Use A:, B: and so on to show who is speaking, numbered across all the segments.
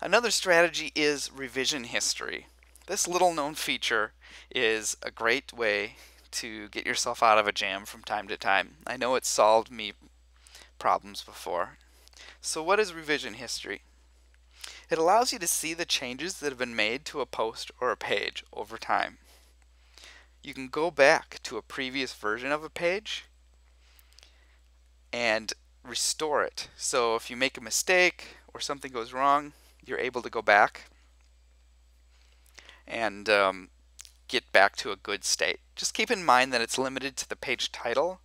A: Another strategy is revision history. This little known feature is a great way to get yourself out of a jam from time to time. I know it's solved me problems before. So what is revision history? It allows you to see the changes that have been made to a post or a page over time. You can go back to a previous version of a page and restore it. So if you make a mistake or something goes wrong, you're able to go back and um, get back to a good state. Just keep in mind that it's limited to the page title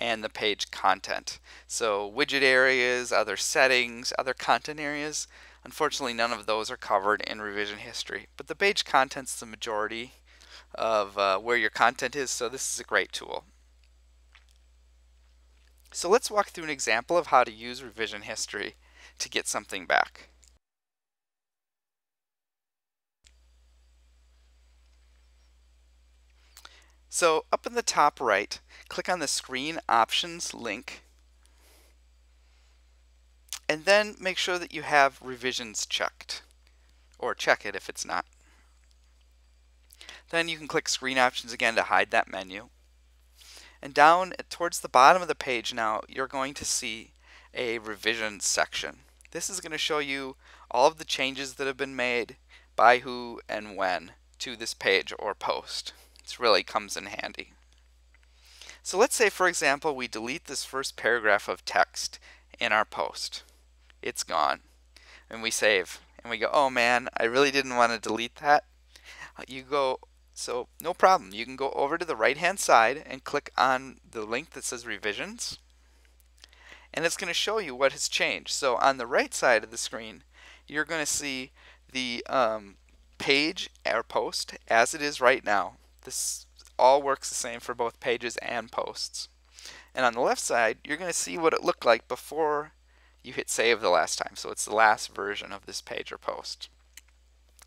A: and the page content. So widget areas, other settings, other content areas, unfortunately none of those are covered in revision history. But the page content's the majority of uh, where your content is, so this is a great tool. So let's walk through an example of how to use revision history to get something back. So up in the top right, click on the Screen Options link and then make sure that you have revisions checked or check it if it's not. Then you can click Screen Options again to hide that menu. And down towards the bottom of the page now, you're going to see a revisions section. This is going to show you all of the changes that have been made by who and when to this page or post. This really comes in handy. So let's say, for example, we delete this first paragraph of text in our post. It's gone. And we save. And we go, oh man, I really didn't want to delete that. You go, so no problem. You can go over to the right hand side and click on the link that says revisions. And it's going to show you what has changed. So on the right side of the screen, you're going to see the um, page or post as it is right now. This all works the same for both pages and posts. And on the left side, you're going to see what it looked like before you hit save the last time. So it's the last version of this page or post.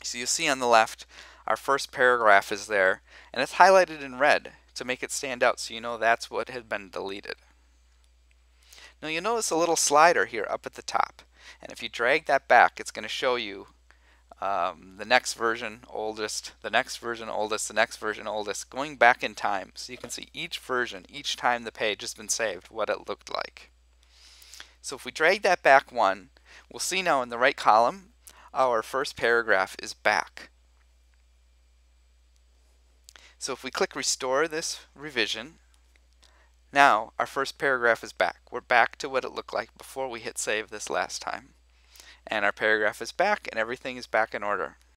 A: So you see on the left, our first paragraph is there, and it's highlighted in red to make it stand out so you know that's what had been deleted. Now you notice a little slider here up at the top, and if you drag that back, it's going to show you um, the next version oldest, the next version oldest, the next version oldest, going back in time. So you can see each version, each time the page has been saved, what it looked like. So if we drag that back one, we'll see now in the right column, our first paragraph is back. So if we click restore this revision, now our first paragraph is back. We're back to what it looked like before we hit save this last time and our paragraph is back and everything is back in order.